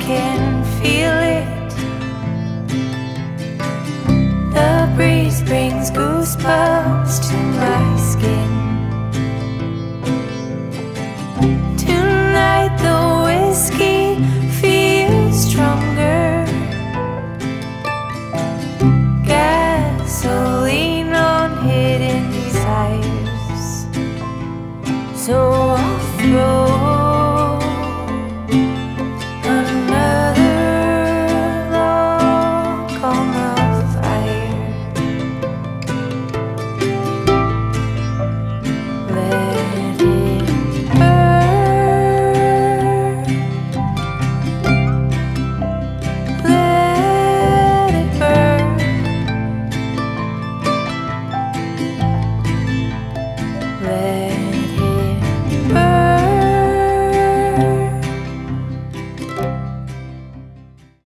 can feel it. The breeze brings goosebumps to my skin.